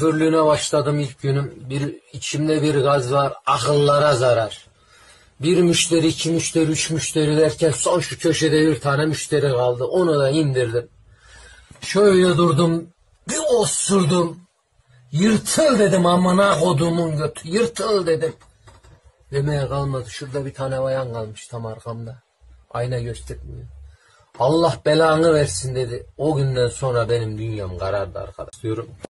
Şoförlüğüne başladım ilk günüm. Bir içimde bir gaz var. Akıllara zarar. Bir müşteri, iki müşteri, üç müşteri derken son şu köşede bir tane müşteri kaldı. Onu da indirdim. Şöyle durdum. Bir osurdum. Yırtıl dedim amına kodumun götü. Yırtıl dedim. Demeye kalmadı. Şurada bir tane bayan kalmış tam arkamda. Ayna göstermiyor. Allah belanı versin dedi. O günden sonra benim dünyam karardı arkadaş diyorum.